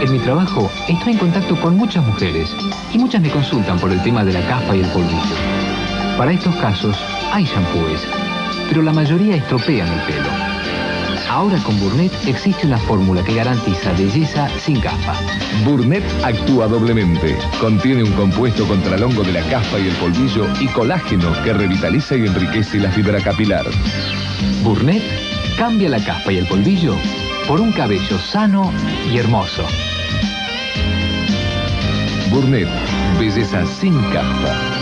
En mi trabajo estoy en contacto con muchas mujeres y muchas me consultan por el tema de la caspa y el polvillo. Para estos casos hay shampoos, pero la mayoría estropean el pelo. Ahora con Burnett existe una fórmula que garantiza belleza sin caspa. Burnett actúa doblemente. Contiene un compuesto contra el hongo de la caspa y el polvillo y colágeno que revitaliza y enriquece la fibra capilar. Burnett cambia la caspa y el polvillo por un cabello sano y hermoso. Burnett, belleza sin caspa.